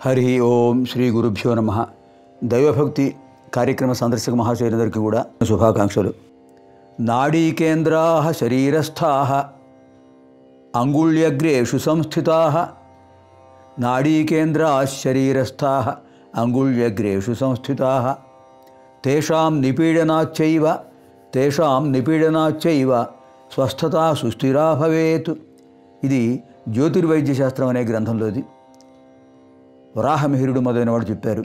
హరి ఓం శ్రీ గురుభ్యో నమ. దైవభక్తి కార్యక్రమ సందర్శక మహాశైలందరికీ కూడా శుభాకాంక్షలు. నాడీ కేంద్రా శరీరస్థా అంగుళ్యగ్రేషు సంస్థితా నాడీ కేంద్రా శరీరస్థా అంగుళ్యగ్రేషు సంస్థితా. తేషాం నిపీడనాచ్చైవ తేషాం నిపీడనాచ్చైవ స్వస్థత సుస్థిరా భవేత్. ఇది జ్యోతిర్వైద్యశాస్త్రం అనే గ్రంథంలోది వరాహమిహిరుడు మొదలైన వాడు చెప్పారు.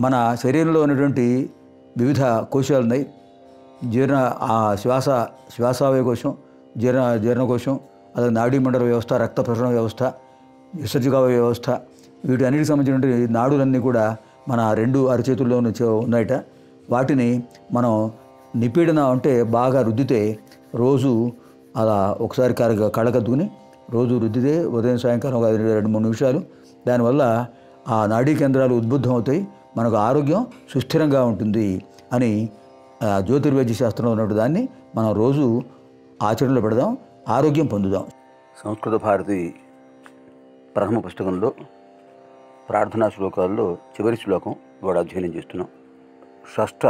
మన శరీరంలో ఉన్నటువంటి వివిధ కోశాలు ఉన్నాయి. జీర్ణ ఆ శ్వాస శ్వాసావయ కోశం జీర్ణ జీర్ణకోశం అలాగే నాడీమండల వ్యవస్థ రక్త ప్రసరణ వ్యవస్థ విసర్జకావయ వ్యవస్థ వీటన్నిటికి సంబంధించినటువంటి నాడులన్నీ కూడా మన రెండు అరచేతుల్లో ఉన్నాయట. వాటిని మనం నిపీడన అంటే బాగా రుద్దితే రోజు అలా ఒకసారి కడగ కడగద్దుకుని రోజు రుద్దితే ఉదయం సాయంకాలం ఒక రెండు మూడు నిమిషాలు దానివల్ల ఆ నాడీ కేంద్రాలు ఉద్బుద్ధం అవుతాయి మనకు ఆరోగ్యం సుస్థిరంగా ఉంటుంది అని జ్యోతిర్వైద్య శాస్త్రంలో ఉన్నట్టు దాన్ని మనం రోజు ఆచరణలో పెడదాం ఆరోగ్యం పొందుదాం. సంస్కృత భారతి ప్రథమ పుస్తకంలో ప్రార్థనా శ్లోకాల్లో చివరి శ్లోకం వాడు అధ్యయనం చేస్తున్నాం. షష్ఠ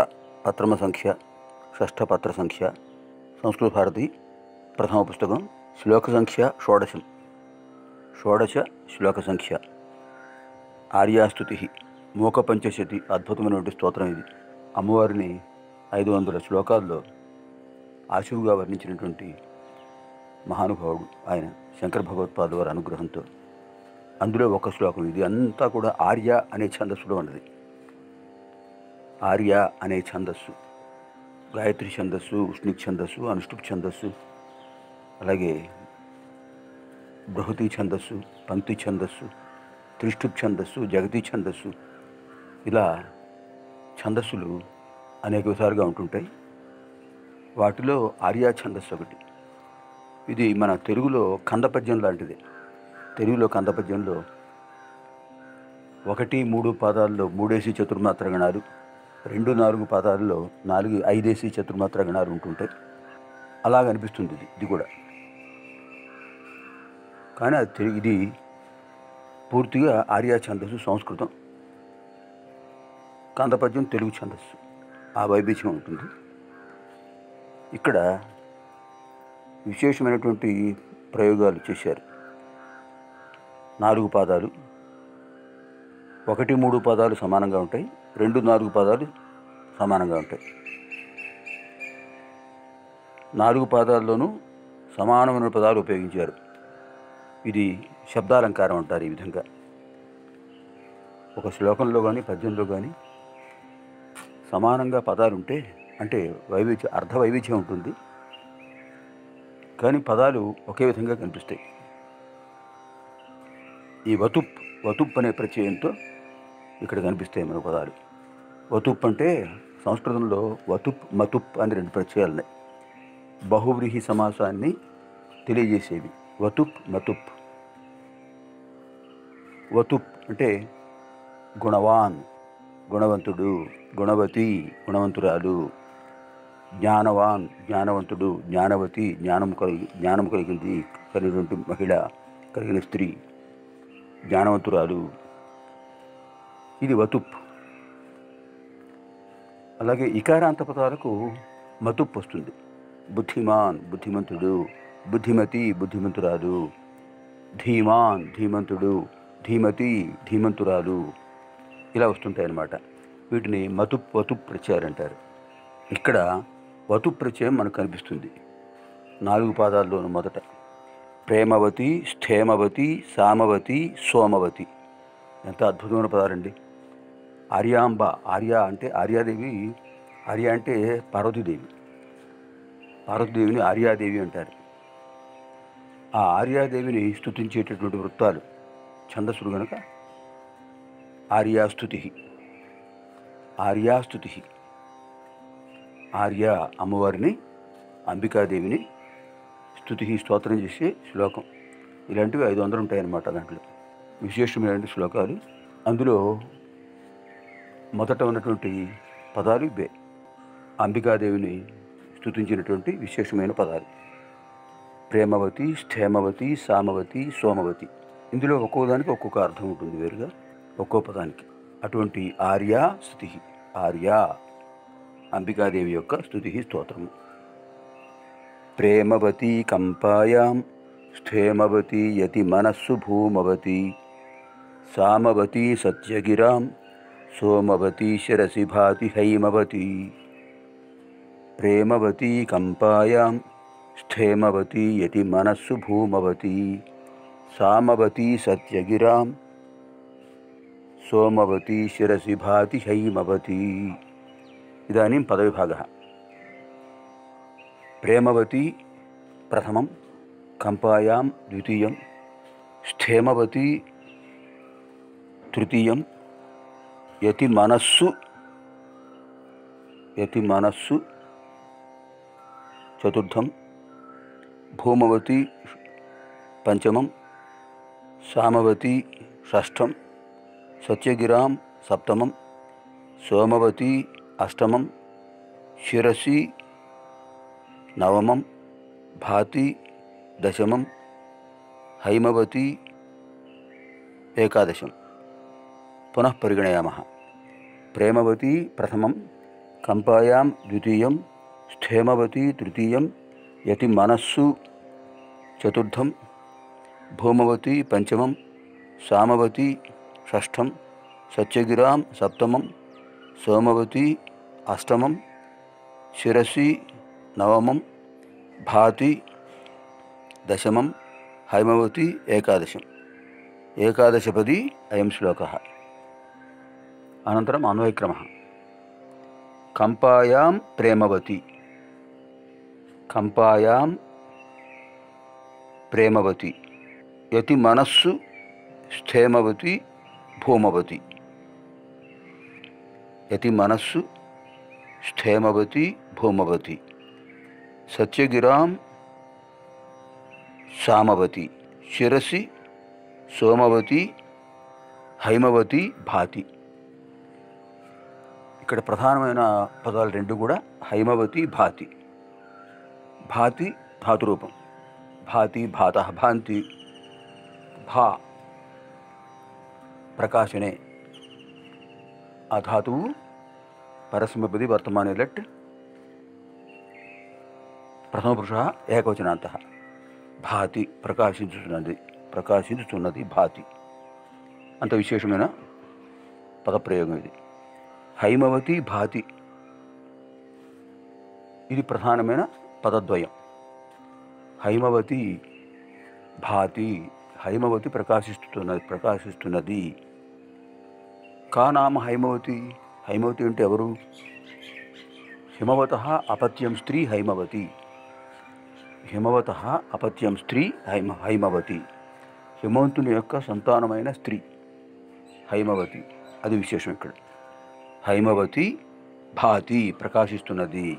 పత్రమ సంఖ్య షష్ఠ పత్ర సంఖ్య సంస్కృత భారతి ప్రథమ పుస్తకం శ్లోక సంఖ్య షోడశం. షోడశ శ్లోక సంఖ్య. ఆర్యాస్తుతి మూక పంచశతి అద్భుతమైనటువంటి స్తోత్రం ఇది. అమ్మవారిని ఐదు వందల శ్లోకాల్లో ఆశువుగా వర్ణించినటువంటి మహానుభావుడు ఆయన శంకర భగవత్పాద వారి అనుగ్రహంతో అందులో ఒక శ్లోకం ఇది. అంతా కూడా ఆర్య అనే ఛందస్సులో ఉన్నది. ఆర్య అనే ఛందస్సు గాయత్రి ఛందస్సు ఉష్ణిక్ ఛందస్సు అనుష్ఠుప్ ఛందస్సు అలాగే బృహతి ఛందస్సు పంక్తి ఛందస్సు త్రిష్ఠుప్ ఛందస్సు జగతి ఛందస్సు ఇలా ఛందస్సులు అనేక విధాలుగా ఉంటుంటాయి. వాటిలో ఆర్యా ఛందస్సు ఒకటి. ఇది మన తెలుగులో కందపద్యం లాంటిది. తెలుగులో కందపద్యంలో ఒకటి మూడు పాదాల్లో మూడేసి చతుర్మాత్ర గణాలు రెండు నాలుగు పాదాల్లో నాలుగు ఐదేసి చతుర్మాత్ర గణాలు ఉంటుంటాయి. అలాగ అనిపిస్తుంది ఇది ఇది కూడా. కానీ అది తెలు- ఇది పూర్తిగా ఆర్యా ఛందస్సు సంస్కృతం కాంతపద్యం తెలుగు ఛందస్సు. ఆ వైవిధ్యం ఉంటుంది. ఇక్కడ విశేషమైనటువంటి ప్రయోగాలు చేశారు. నాలుగు పాదాలు. ఒకటి మూడు పాదాలు సమానంగా ఉంటాయి. రెండు నాలుగు పాదాలు సమానంగా ఉంటాయి. నాలుగు పాదాల్లోనూ సమానమైన పదాలు ఉపయోగించారు. ఇది శబ్దాలంకారం అంటారు ఈ విధంగా. ఒక శ్లోకంలో కానీ పద్యంలో కానీ సమానంగా పదాలు ఉంటే అంటే వైవిధ్య అర్థ వైవిధ్యం ఉంటుంది. కానీ పదాలు ఒకే విధంగా కనిపిస్తాయి. ఈ వతుప్ వతుప్ అనే ప్రత్యయంతో ఇక్కడ కనిపిస్తాయి మన పదాలు. వతుప్ అంటే సంస్కృతంలో వతుప్ మతుప్ అని రెండు ప్రత్యయాలు ఉన్నాయి బహువ్రీహి సమాసాన్ని తెలియజేసేవి. వతుప్ మతుప్. వతుప్ అంటే గుణవాన్ గుణవంతుడు గుణవతి గుణవంతురాలు జ్ఞానవాన్ జ్ఞానవంతుడు జ్ఞానవతి జ్ఞానం కలిగి జ్ఞానం కలిగింది కలిగినటువంటి మహిళ కలిగిన స్త్రీ జ్ఞానవంతురాలు. ఇది వతుప్. అలాగే ఇకారాంత పదాలకు మతుప్ వస్తుంది. బుద్ధిమాన్ బుద్ధిమంతుడు బుద్ధిమతి బుద్ధిమంతురాలు ధీమాన్ ధీమంతుడు ధీమతి ధీమంతురాలు ఇలా వస్తుంటాయన్నమాట. వీటిని మతు వతు ప్రచయాలు అంటారు. ఇక్కడ వతు ప్రచయం మనకు కనిపిస్తుంది. నాలుగు పాదాల్లోనూ మొదట. ప్రేమవతి స్థేమవతి సామవతి సోమవతి. ఎంత అద్భుతమైన పదాలండి ఆర్యాంబ ఆర్య అంటే ఆర్యాదేవి ఆర్య అంటే పార్వతీదేవి. పార్వతీదేవిని ఆర్యాదేవి అంటారు. ఆ ఆర్యాదేవిని స్థుతించేటటువంటి వృత్తాలు ఛందస్సుడు గనుక ఆర్యాస్తుతి ఆర్యాస్తుతి ఆర్య అమ్మవారిని అంబికాదేవిని స్తుతి స్తోత్రం చేసే శ్లోకం. ఇలాంటివి ఐదు వందలు ఉంటాయన్నమాట దాంట్లో. విశేషమైన శ్లోకాలు. అందులో మొదట ఉన్నటువంటి పదాలు ఇవే. అంబికాదేవిని స్థుతించినటువంటి విశేషమైన పదాలు. ప్రేమవతి స్థేమవతి సామవతి సోమవతి. ఇందులో ఒక్కో దానికి ఒక్కొక్క అర్థం ఉంటుంది వేరుగా. ఒక్కో పదానికి. అటువంటి ఆర్యా స్థుతి ఆర్యా అంబికాదేవి యొక్క స్థుతి స్తోత్రము. ప్రేమవతి కంపాయాం స్థేమవతి యతి మనస్సు భూమవతి. సామవతి సత్యగిరాం సోమవతి శిరసి భాతి హైమవతి. ప్రేమవతి కంపాయాం స్థేమవతి యతి మనస్సు భూమవతి. సామవతి సత్యగిరాం సోమవతి శిరసి భాతి హైమవతి. ఇదాनीं పదవిభాగ. ప్రేమవతి ప్రథమం కంపాయాం ద్వితీయం స్థేమవతి తృతీయం. యతి మనస్సు యతి మనస్సు. చతుర్థం భూమవతి పంచమం సామవతి షష్ఠం సత్యగిరాం సప్తమం సోమవతి అష్టమం శిరసి నవమం భాతి దశమం హైమవతి ఏకాదశం పునః పరిగణయామः ప్రేమవతి ప్రథమం కంపాయాం ద్వితీయం స్థేమవతి తృతీయం యతి మనస్సు చతుర్థం భూమవతి పంచమం సామవతి షష్ఠం సత్యగిరాం సప్తమం సోమవతి అష్టమం శిరసి నవమం భాతి దశమం హైమవతి ఏకాదశం. ఏకాదశపది అయం శ్లోక. అనంతరం అన్వయక్రమ. కంపాయాం ప్రేమవతి. కంపాయాం ప్రేమవతి. యతి మనస్సు స్థేమవతి భూమవతి. యతి మనస్సు స్థేమవతి భూమవతి. సత్యగిరాం సామవతి. శిరసి సోమవతి హైమవతి భాతి. ఇక్కడ ప్రధానమైన పదాలు రెండు కూడా హైమవతి భాతి. భాతి ధాతురూపం. భాతి భాత భాంతి. భా ప్రకాశనే ఆ ధాతువు పరస్మపది వర్తమానే లట్ ప్రథమ పురుష ఏకవచనాంత భాతి ప్రకాశించుతున్నది ప్రకాశించుతున్నది భాతి అంత విశేషమైన పదప్రయోగం ఇది హైమవతి భాతి ఇది ప్రధానమైన పదద్వయం హైమవతి భాతి హైమవతి ప్రకాశిస్తున్నది ప్రకాశిస్తున్నది. కా నామ హైమవతి? హైమవతి అంటే ఎవరు? హిమవత అపత్యం స్త్రీ హైమవతి. హిమవత అపత్యం స్త్రీ హైమ హైమవతి. హిమవంతుని యొక్క సంతానమైన స్త్రీ హైమవతి. అది విశేషం ఇక్కడ. హైమవతి భాతి ప్రకాశిస్తున్నది.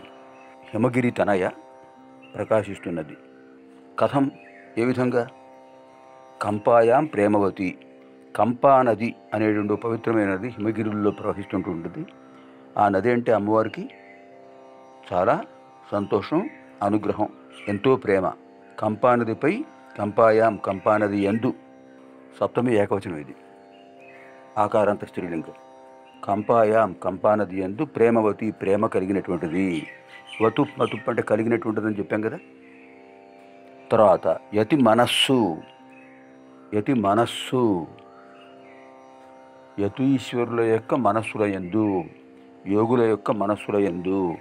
హిమగిరి తనయ ప్రకాశిస్తున్నది. కథం ఏ విధంగా? కంపాయాం ప్రేమవతి. కంపా నది అనేటువంటి పవిత్రమైన నది హిమగిరుల్లో ప్రవహిస్తుంటుంటుంది ఆ నది అంటే అమ్మవారికి చాలా సంతోషం అనుగ్రహం ఎంతో ప్రేమ. కంపా నదిపై కంపాయాం కంపా నది ఎందు సప్తమి ఏకవచనం ఇది. ఆకారాంత స్త్రీలింగం. కంపాయాం కంపా నది ఎందు ప్రేమవతి ప్రేమ కలిగినటువంటిది. వతు మతుప్ అంటే కలిగినటువంటిదని చెప్పాం కదా? తర్వాత యతి మనస్సు. యతి మనస్సు? యతు ఈశ్వరుల యొక్క మనస్సుల ఎందు యోగుల యొక్క మనస్సుల ఎందు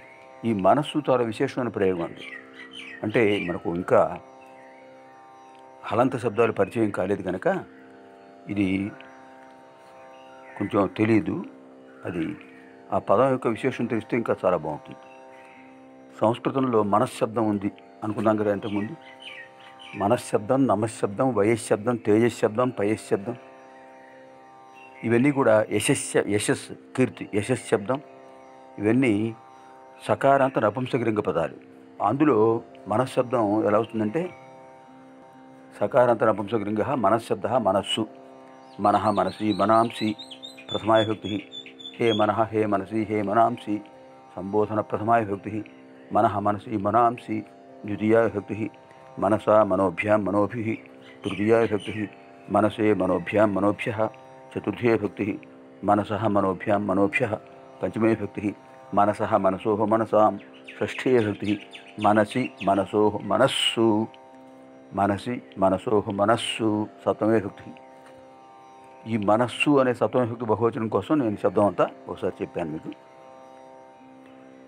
ఈ మనస్సు చాలా విశేషమైన ప్రయోగం అండి. అంటే మనకు ఇంకా హలంత శబ్దాలు పరిచయం కాలేదు కనుక ఇది కొంచెం తెలియదు అది ఆ పదం యొక్క విశేషం తెలిస్తే ఇంకా చాలా బాగుంటుంది. సంస్కృతంలో మనశ్శబ్దం ఉంది అనుకున్నాం కదా ఇంతకుముందు? మనశ్శబ్దం నమశ్శబ్దం వయశ్శబ్దం తేజశ్శబ్దం పయశ్శబ్దం. ఇవన్నీ కూడా యశస్య యశస్ కీర్తి యశస్ శబ్దం ఇవన్నీ సకారాంత నపుంసకలింగ పదాలు. అందులో మనశ్శబ్దం ఎలా అవుతుందంటే సకారాంత నపుంసకలింగ మనశ్శబ్ద మనస్సు. మనః మనసి మనాంసి ప్రథమాయ భక్తి హే మనః హే మనసి హే మనాంసి సంబోధన ప్రథమాయ భక్తి మనః మనసి మనాంసి ద్వితీయాయ భక్తి మనసా మనోభ్యాం మనోభి తృతీయా విభక్తి మనసే మనోభ్యాం మనోభ్య చతుర్థే భక్తి మనస మనోభ్యాం మనోభ్య పంచమే భక్తి మనస మనసో మనసాం షష్ఠే భక్తి మనసి మనసో మనస్సు మనసి మనసో మనస్సు సప్తమే భక్తి ఈ మనస్సు అనే సప్తమ భక్తి బహువచనం కోసం నేను శబ్దం అంతా ఒకసారి చెప్పాను మీకు.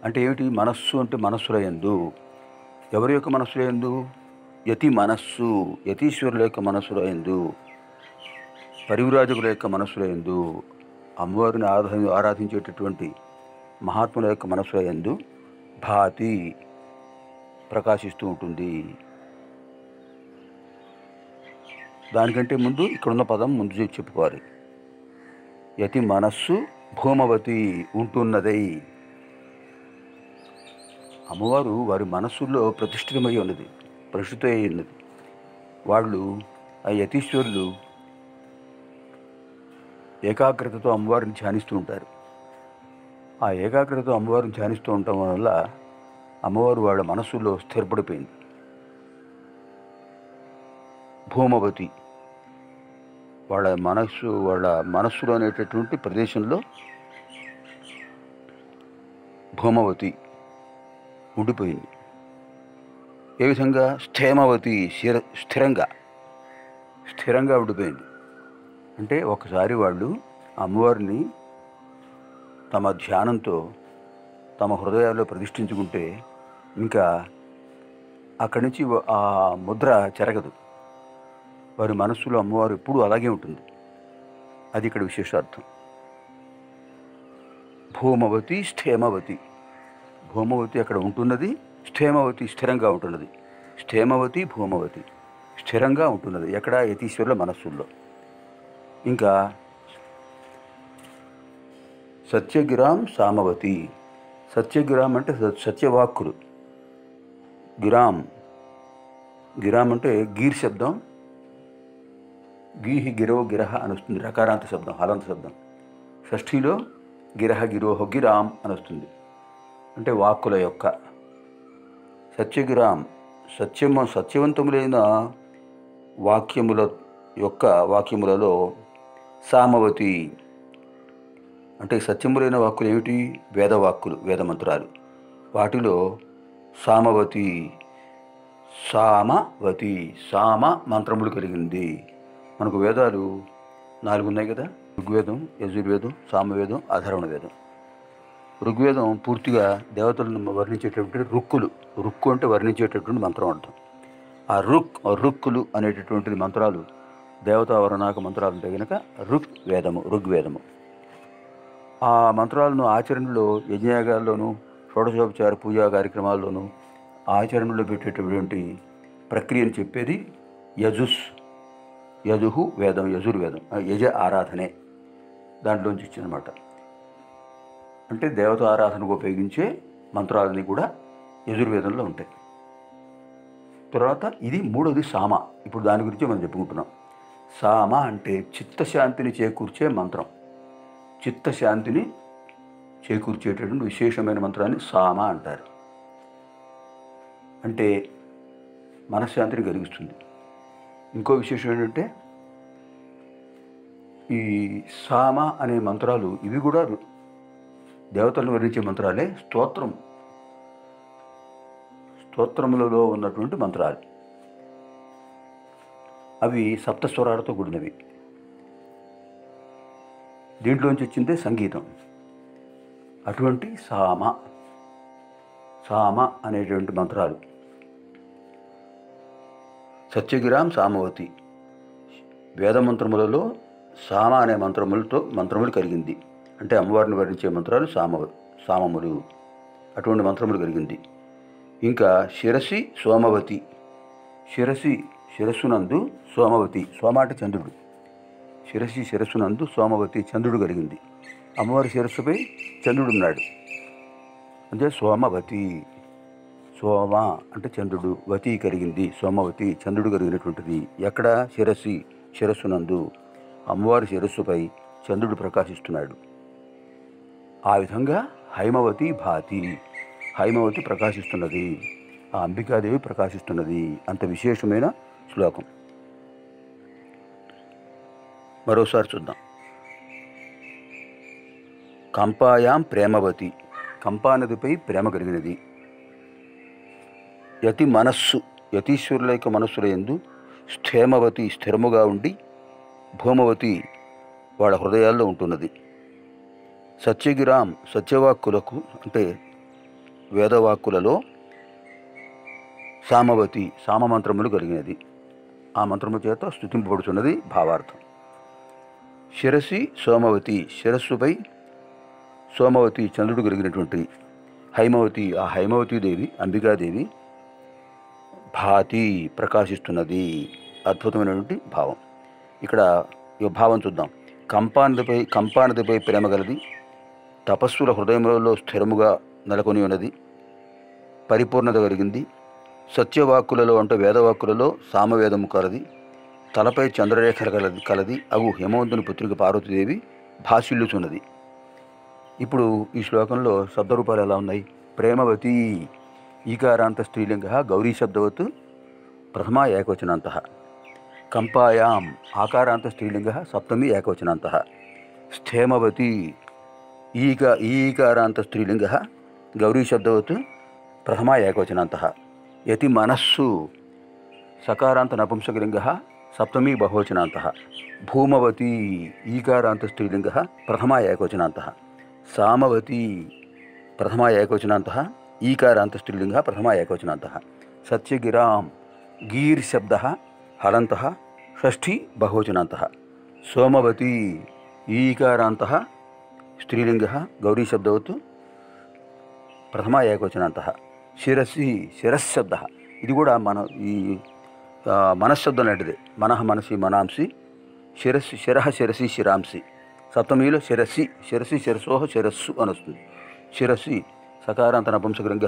అంటే ఏమిటి? మనస్సు అంటే మనస్సులయందు ఎవరి యొక్క మనస్సులయందు యతి మనస్సు యతీశ్వరుల యొక్క మనస్సులో ఎందు పరివిరాజకుల యొక్క మనస్సులో ఎందు అమ్మవారిని ఆరాధ ఆరాధించేటటువంటి మహాత్ముల యొక్క మనస్సులో ఎందు భాతి ప్రకాశిస్తూ ఉంటుంది. దానికంటే ముందు ఇక్కడున్న పదం ముందు చెప్పుకోవాలి. యతి మనస్సు భూమవతి ఉంటున్నదై. అమ్మవారు వారి మనస్సుల్లో ప్రతిష్ఠితమై ఉన్నది. ప్రస్తుత అయి వాళ్ళు ఆ యతీశ్వరులు ఏకాగ్రతతో అమ్మవారిని ధ్యానిస్తూ ఉంటారు. ఆ ఏకాగ్రతతో అమ్మవారిని ధ్యానిస్తూ ఉండటం వల్ల అమ్మవారు వాళ్ళ మనస్సులో స్థిరపడిపోయింది. భూమవతి వాళ్ళ మనస్సు వాళ్ళ మనస్సులో అనేటటువంటి ప్రదేశంలో భూమవతి ఉండిపోయింది. ఏ విధంగా స్థేమవతి స్థిర స్థిరంగా? స్థిరంగా ఉండిపోయింది అంటే ఒకసారి వాళ్ళు అమ్మవారిని తమ ధ్యానంతో తమ హృదయాల్లో ప్రతిష్ఠించుకుంటే ఇంకా అక్కడి నుంచి ఆ ముద్ర చెరగదు. వారి మనస్సులో అమ్మవారు ఎప్పుడూ అలాగే ఉంటుంది. అది ఇక్కడ విశేషార్థం. భూమవతి స్థేమవతి. భూమవతి అక్కడ ఉంటున్నది స్థేమవతి స్థిరంగా ఉంటున్నది. స్థేమవతి భూమవతి స్థిరంగా ఉంటున్నది. ఎక్కడ? యతీశ్వరుల మనస్సుల్లో. ఇంకా సత్యగిరాం సామవతి. సత్యగిరాం అంటే సత్యవాక్కులు. గిరాం గిరాం అంటే గీర్ శబ్దం. గీహి గిరో గిరహ అని వస్తుంది రకారాంత శబ్దం హలంత శబ్దం. షష్ఠిలో గిరహ గిరోహ గిరాం అని వస్తుంది అంటే వాక్కుల యొక్క సత్యగ్రామ్ సత్యమ సత్యవంతములైన వాక్యముల యొక్క వాక్యములలో సామవతి. అంటే సత్యములైన వాక్కులు ఏమిటి? వేదవాక్కులు వేదమంత్రాలు. వాటిలో సామవతి సామవతి సామ మంత్రములు కలిగింది. మనకు వేదాలు నాలుగు ఉన్నాయి కదా? ఋగ్వేదం యజుర్వేదం సామవేదం అధర్వణ వేదం ఋగ్వేదం పూర్తిగా దేవతలను వర్ణించేటటువంటి రుక్కులు రుక్కు అంటే వర్ణించేటటువంటి మంత్రం అర్థం. ఆ రుక్ రుక్కులు అనేటటువంటి మంత్రాలు దేవతా వర్ణాక మంత్రాలు ఉంటే కనుక రుక్ వేదము ఋగ్వేదము ఆ మంత్రాలను ఆచరణలో యజ్ఞయాగాల్లోనూ షోడశోపచార పూజా కార్యక్రమాల్లోనూ ఆచరణలో పెట్టేటటువంటి ప్రక్రియను చెప్పేది యజుస్. యజుహు వేదం యజుర్వేదం యజ ఆరాధనే. దాంట్లోంచి వచ్చిందనమాట. అంటే దేవత ఆరాధనకు ఉపయోగించే మంత్రాలన్నీ కూడా యజుర్వేదంలో ఉంటాయి. తర్వాత ఇది మూడోది సామ. ఇప్పుడు దాని గురించి మనం చెప్పుకుంటున్నాం. సామ అంటే చిత్తశాంతిని చేకూర్చే మంత్రం. చిత్తశాంతిని చేకూర్చేటటువంటి విశేషమైన మంత్రాన్ని సామ అంటారు. అంటే మనశ్శాంతిని కలిగిస్తుంది. ఇంకో విశేషం ఏంటంటే ఈ సామ అనే మంత్రాలు ఇవి కూడా దేవతలను వర్ణించే మంత్రాలే స్తోత్రం. స్తోత్రములలో ఉన్నటువంటి మంత్రాలు. అవి సప్తస్వరాలతో కూడినవి. దీంట్లోంచి వచ్చిందే సంగీతం. అటువంటి సామ సామ అనేటువంటి మంత్రాలు. సత్యగిరాం సామవతి. వేదమంత్రములలో సామ అనే మంత్రములతో మంత్రములు కలిగింది. అంటే అమ్మవారిని వర్ణించే మంత్రాలు సామ సామములు. అటువంటి మంత్రములు కలిగింది. ఇంకా శిరసి సోమవతి. శిరసి శిరస్సునందు సోమవతి సోమ అంటే చంద్రుడు. శిరసి శిరస్సునందు సోమవతి చంద్రుడు కలిగింది. అమ్మవారి శిరస్సుపై చంద్రుడు ఉన్నాడు. అంటే సోమవతి సోమ అంటే చంద్రుడు వతి కలిగింది. సోమవతి చంద్రుడు కలిగినటువంటిది. ఎక్కడ? శిరసి శిరస్సునందు. అమ్మవారి శిరస్సుపై చంద్రుడు ప్రకాశిస్తున్నాడు. ఆ విధంగా హైమవతి భాతి హైమవతి ప్రకాశిస్తున్నది ఆ అంబికాదేవి ప్రకాశిస్తున్నది అంత విశేషమైన శ్లోకం. మరోసారి చూద్దాం. కంపాయాం ప్రేమవతి కంపా నదిపై ప్రేమ కలిగినది. యతి మనస్సు యతీశ్వరుల యొక్క మనస్సుల ఎందు స్థేమవతి స్థిరముగా ఉండి భూమవతి వాళ్ళ హృదయాల్లో ఉంటున్నది. సత్యగిరాం సత్యవాక్కులకు అంటే వేదవాక్కులలో సామవతి సామమంత్రములు కలిగినది. ఆ మంత్రము చేత స్థుతింపబడుచున్నది భావార్థం. శిరసి సోమవతి శిరస్సుపై సోమవతి చంద్రుడు కలిగినటువంటి హైమవతి ఆ హైమవతి దేవి అంబికాదేవి భాతి ప్రకాశిస్తున్నది. అద్భుతమైనటువంటి భావం. ఇక్కడ ఈ భావం చూద్దాం. కంపానదిపై కంపానదిపై ప్రేమ గలది తపస్సుల హృదయంలో స్థిరముగా నెలకొని ఉన్నది. పరిపూర్ణత కలిగింది. సత్యవాక్కులలో అంటే వేదవాక్కులలో సామవేదము కలది. తలపై చంద్రరేఖ కలది కలది. అగు హేమవంతుని పుత్రిక పార్వతీదేవి భాషిల్లుచున్నది ఇప్పుడు ఈ శ్లోకంలో శబ్దరూపాలు ఎలా ఉన్నాయి? ప్రేమవతి ఈకారాంత స్త్రీలింగ గౌరీ శబ్దవత్ ప్రథమ ఏకవచనాంత. కంపాయాం ఆకారాంత స్త్రీలింగ సప్తమి ఏకవచనాంత. స్థేమవతి ఈక ఈకారాంత స్త్రీలింగ గౌరీ శబ్దవత్ ప్రథమ ఏకవచనాంత యతి మనస్సు సకారాంత నపుంసకలింగ సప్తమీ బహువచనాంత భూమవతి ఈకారాంత స్త్రీలింగ ప్రథమ ఏకవచనాంత సామవతి ప్రథమ ఏకవచనాంత ఈకారాంత స్త్రీలింగ ప్రథమ ఏకవచనాంత సత్యగిరాం గీర్ శబ్ద హలంత షష్ఠీ బహువచనాంత సోమవతి ఈకారాంత స్త్రీలింగ గౌరీ శబ్దవత్ ప్రథమ ఏకవచనాంత శిరసి శిరశబ్ద ఇది కూడా మన ఈ మనశ్శబ్దం లాంటిది మనః మనసి మనాంసి శిరస్సు శిరహ శిరసి శిరాంసి సప్తమిలో శిరసి శిరసి శిరసోహ శిరస్సు అని వస్తుంది శిరసి సకారాంత నపుంసకలింగ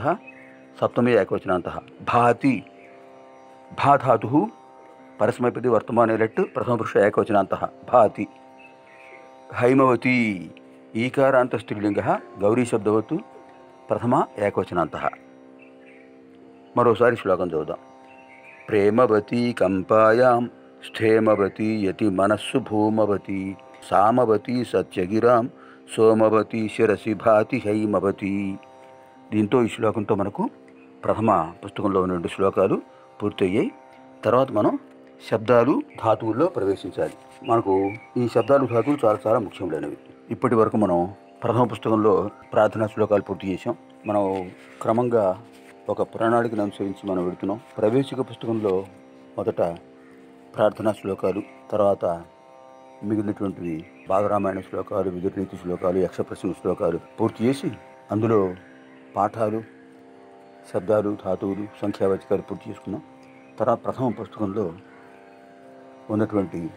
సప్తమి ఏకవచనాంత భాతి భాధాతు పరస్మైపది వర్తమానే లెట్ ప్రథమ పురుష ఏకవచనాంత భాతి హైమవతి ఈకారాంత స్త్రీలింగ గౌరీ శబ్దవత్తు ప్రథమ ఏకవచనాంత. మరోసారి శ్లోకం చదువుదాం. ప్రేమవతి కంపాయాం స్థేమవతి యతి మనస్సు భూమవతి సామవతి సత్యగిరాం సోమవతి శిరసి భాతి హైమవతి. దీంతో ఈ శ్లోకంతో మనకు ప్రథమ పుస్తకంలో ఉన్న రెండు శ్లోకాలు పూర్తయ్యాయి. తర్వాత మనం శబ్దాలు ధాతువుల్లో ప్రవేశించాలి. మనకు ఈ శబ్దాలు ధాతువులు చాలా చాలా ముఖ్యమైనవి ఇప్పటి వరకు మనం ప్రథమ పుస్తకంలో ప్రార్థనా శ్లోకాలు పూర్తి చేసాం మనం క్రమంగా ఒక ప్రణాళికను అనుసరించి మనం వెళుతున్నాం. ప్రవేశిక పుస్తకంలో మొదట ప్రార్థనా శ్లోకాలు తర్వాత మిగిలినటువంటివి బాలరామాయణ శ్లోకాలు విదురనీతి శ్లోకాలు యక్షప్రశ్న శ్లోకాలు పూర్తి చేసి అందులో పాఠాలు శబ్దాలు ధాతువులు సంఖ్యావాచకాలు పూర్తి చేసుకున్నాం. తర్వాత ప్రథమ పుస్తకంలో ఉన్నటువంటి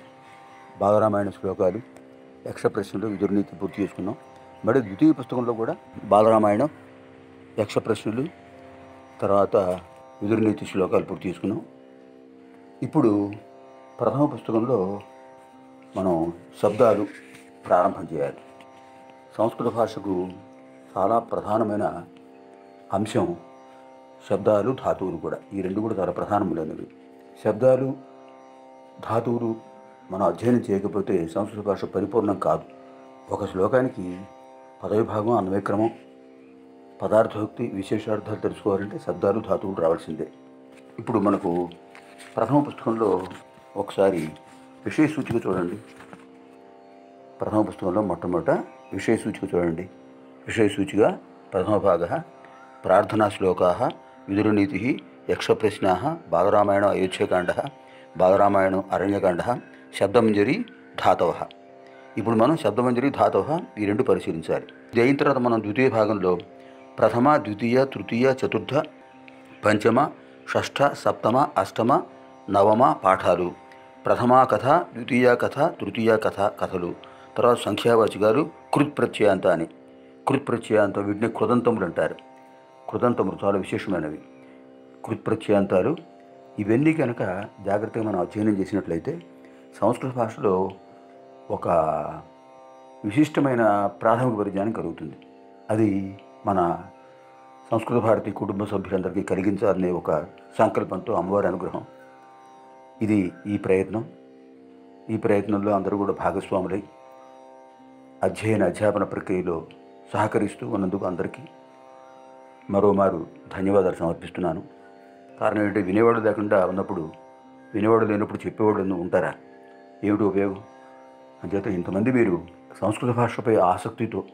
బాలరామాయణ శ్లోకాలు యక్షప్రశ్నలు విదుర్నీతి పూర్తి చేసుకున్నాం. మరి ద్వితీయ పుస్తకంలో కూడా బాలరామాయణం యక్షప్రశ్నలు తర్వాత విదుర్నీతి శ్లోకాలు పూర్తి చేసుకున్నాం. ఇప్పుడు ప్రథమ పుస్తకంలో మనం శబ్దాలు ప్రారంభం చేయాలి. సంస్కృత భాషకు చాలా ప్రధానమైన అంశం శబ్దాలు ధాతువులు కూడా. ఈ రెండు కూడా చాలా ప్రధానములైనవి. శబ్దాలు ధాతువులు మనం అధ్యయనం చేయకపోతే సంస్కృత భాష పరిపూర్ణం కాదు. ఒక శ్లోకానికి పదవిభాగం అన్వయక్రమం పదార్థోక్తి విశేషార్థాలు తెలుసుకోవాలంటే శబ్దాలు ధాతువులు రావాల్సిందే. ఇప్పుడు మనకు ప్రథమ పుస్తకంలో ఒకసారి విషయ సూచిక చూడండి. ప్రథమ పుస్తకంలో మొట్టమొదట విషయ సూచిక చూడండి. విషయ సూచిక ప్రథమ భాగ ప్రార్థనా శ్లోకా విదురనీతి యక్షప్రశ్నా బాలరామాయణం అయోధ్యకాండ బాలరామాయణం అరణ్యకాండ శబ్దమంజరి ధాతవ ఇప్పుడు మనం శబ్దమంజరి ధాతవ ఈ రెండు పరిశీలించాలి. ఇది అయిన తర్వాత మనం ద్వితీయ భాగంలో ప్రథమ ద్వితీయ తృతీయ చతుర్థ పంచమ షష్ఠ సప్తమ అష్టమ నవమ పాఠాలు. ప్రథమా కథ ద్వితీయ కథ తృతీయ కథ కథలు. తర్వాత సంఖ్యావాచకాలు కృత్ప్రత్యయాంత అని కృత్ప్రత్యయాంతం వీటిని కృదంతములు అంటారు. కృదంతములు చాలా విశేషమైనవి. కృత్ప్రత్యయాంతాలు ఇవన్నీ కనుక జాగ్రత్తగా మనం అధ్యయనం చేసినట్లయితే సంస్కృత భాషలో ఒక విశిష్టమైన ప్రాథమిక పరిజ్ఞానం కలుగుతుంది. అది మన సంస్కృత భారతి కుటుంబ సభ్యులందరికీ కలిగించాలనే ఒక సంకల్పంతో అమ్మవారి అనుగ్రహం. ఇది ఈ ప్రయత్నం. ఈ ప్రయత్నంలో అందరూ కూడా భాగస్వాములై అధ్యయన అధ్యాపన ప్రక్రియలో సహకరిస్తూ ఉన్నందుకు అందరికీ మరోమారు ధన్యవాదాలు సమర్పిస్తున్నాను. కారణం ఏంటంటే వినేవాడు లేకుండా ఉన్నప్పుడు వినేవాడు లేనప్పుడు చెప్పేవాడు ఉంటారా? ఏమిటి ఉపయోగం? అంచేత ఇంతమంది మీరు సంస్కృత భాషపై ఆసక్తితో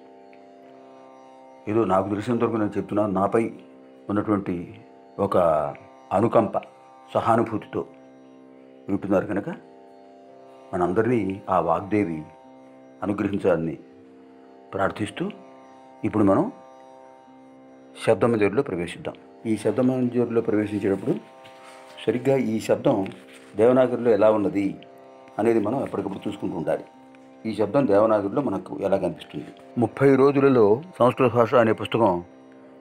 ఏదో నాకు తెలిసినంతవరకు నేను చెప్తున్నాను నాపై ఉన్నటువంటి ఒక అనుకంప సహానుభూతితో వింటున్నారు కనుక మనందరినీ ఆ వాగ్దేవి అనుగ్రహించాలని ప్రార్థిస్తూ ఇప్పుడు మనం శబ్దమంజరిలో ప్రవేశిద్దాం. ఈ శబ్దమంజరిలో ప్రవేశించేటప్పుడు సరిగ్గా ఈ శబ్దం దేవనాగరిలో ఎలా ఉన్నది? అనేది మనం ఎప్పటికప్పుడు చూసుకుంటూ ఉండాలి. ఈ శబ్దం దేవనాగరిలో మనకు ఎలా కనిపిస్తుంది? ముప్పై రోజులలో సంస్కృత భాష అనే పుస్తకం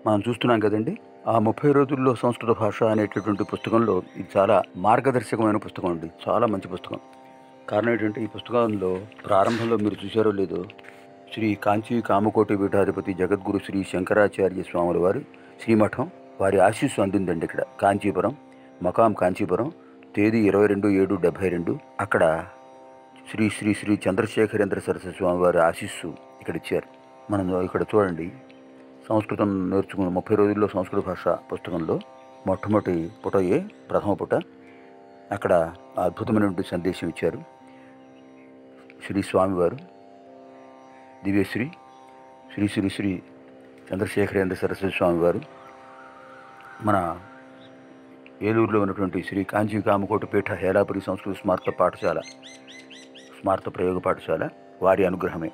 మనం చూస్తున్నాం కదండి. ఆ ముప్పై రోజుల్లో సంస్కృత భాష అనేటటువంటి పుస్తకంలో ఇది చాలా మార్గదర్శకమైన పుస్తకం అండి. చాలా మంచి పుస్తకం. కారణం ఏంటంటే ఈ పుస్తకంలో ప్రారంభంలో మీరు చూశారో లేదో శ్రీ కాంచీ కామకోటి పీఠాధిపతి జగద్గురు శ్రీ శంకరాచార్య స్వాముల వారి శ్రీమఠం వారి ఆశీస్సు అందిందండి ఇక్కడ. కాంచీపురం మకాం కాంచీపురం తేదీ ఇరవై రెండు ఏడు డెబ్భై రెండు. అక్కడ శ్రీ శ్రీ శ్రీ చంద్రశేఖరేంద్ర సరస్వతి స్వామివారి ఆశీస్సు ఇక్కడ ఇచ్చారు. మనం ఇక్కడ చూడండి. సంస్కృతం నేర్చుకున్న ముప్పై రోజుల్లో సంస్కృత భాష పుస్తకంలో మొట్టమొదటి పుటయే ప్రథమ పుట. అక్కడ అద్భుతమైనటువంటి సందేశం ఇచ్చారు. శ్రీ స్వామివారు. దివ్యశ్రీ. శ్రీ శ్రీ శ్రీ చంద్రశేఖరేంద్ర సరస్వతి స్వామివారు. మన ఏలూరులో ఉన్నటువంటి శ్రీ కాంచీ కామకోటి హేలాపురి సంస్కృత స్మార్త పాఠశాల స్మార్త ప్రయోగ పాఠశాల వారి అనుగ్రహమే.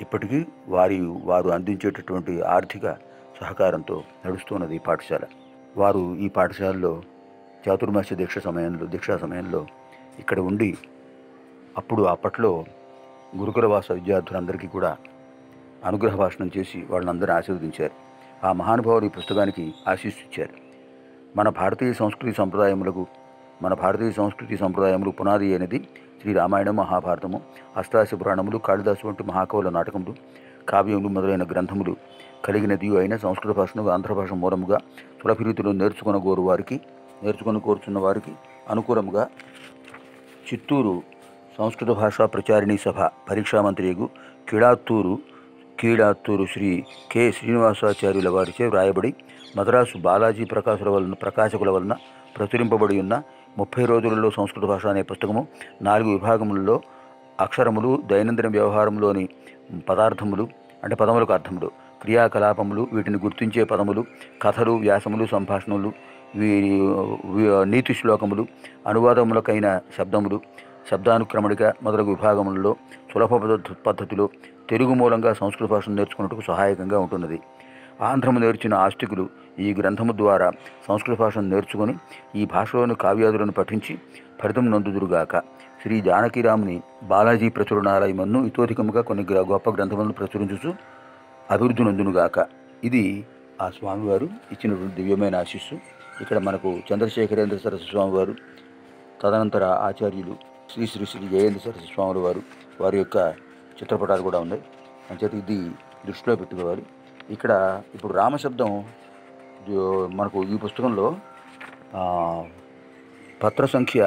ఇప్పటికీ వారి వారు అందించేటటువంటి ఆర్థిక సహకారంతో నడుస్తున్నది ఈ పాఠశాల. వారు ఈ పాఠశాలలో చాతుర్మాస్య దీక్ష సమయంలో దీక్షా సమయంలో ఇక్కడ ఉండి అప్పుడు అప్పట్లో గురుకులవాస విద్యార్థులందరికీ కూడా అనుగ్రహ భాషణం చేసి వాళ్ళందరూ ఆశీర్వదించారు. ఆ మహానుభావులు ఈ పుస్తకానికి ఆశీస్సు ఇచ్చారు. మన భారతీయ సంస్కృతి సంప్రదాయములకు మన భారతీయ సంస్కృతి సంప్రదాయములు పునాది అయినది శ్రీ రామాయణం మహాభారతము అష్టాశ పురాణములు కాళిదాసు వంటి మహాకవుల నాటకములు కావ్యములు మొదలైన గ్రంథములు కలిగినది అయిన సంస్కృత భాషను ఆంధ్రభాష మూలముగా సులభరీతిలో నేర్చుకున్న కోరు వారికి నేర్చుకుని కోరుచున్న వారికి అనుకూలముగా చిత్తూరు సంస్కృత భాషా ప్రచారిణీ సభ పరీక్షా మంత్రియగు కిడాత్తూరు కీడాత్తూరు శ్రీ కె. శ్రీనివాసాచార్యుల వారిచే వ్రాయబడి మద్రాసు బాలాజీ ప్రకాశుల వలన ప్రకాశకుల వలన ప్రచురింపబడి ఉన్న ముప్పై రోజులలో సంస్కృత భాష అనే పుస్తకము నాలుగు విభాగములలో అక్షరములు దైనందిన వ్యవహారంలోని పదార్థములు అంటే పదములకు అర్థములు క్రియాకలాపములు వీటిని గుర్తించే పదములు కథలు వ్యాసములు సంభాషణలు వీరి వీ- నీతి శ్లోకములు అనువాదములకైన శబ్దములు శబ్దానుక్రమణిక మొదలగు విభాగములలో సులభ పద్ధ- పద్ధతిలో తెలుగు మూలంగా సంస్కృత భాషను నేర్చుకున్నట్టుకు సహాయకంగా ఉంటున్నది. ఆంధ్రము నేర్చిన ఆస్తికులు ఈ గ్రంథము ద్వారా సంస్కృత భాషను నేర్చుకుని ఈ భాషలోని కావ్యాదులను పఠించి ఫలితం నందుదురుగాక. శ్రీ జానకిరాముని బాలాజీ ప్రచురణాలయమన్ను ఇతోధికముగా కొన్ని గొప్ప గ్రంథములను ప్రచురించుచు అభివృద్ధి నందునుగాక ఇది ఆ స్వామివారు ఇచ్చినటువంటి దివ్యమైన ఆశీస్సు. ఇక్కడ మనకు చంద్రశేఖరేంద్ర సరస్వతి స్వామివారు తదనంతర ఆచార్యులు శ్రీ శ్రీ శ్రీ జయేంద్ర సరస్వతి వారు వారి యొక్క చిత్రపటాలు కూడా ఉన్నాయి. అంచేత ఇది దృష్టిలో పెట్టుకోవాలి. ఇక్కడ ఇప్పుడు రామశబ్దం మనకు ఈ పుస్తకంలో పత్ర సంఖ్య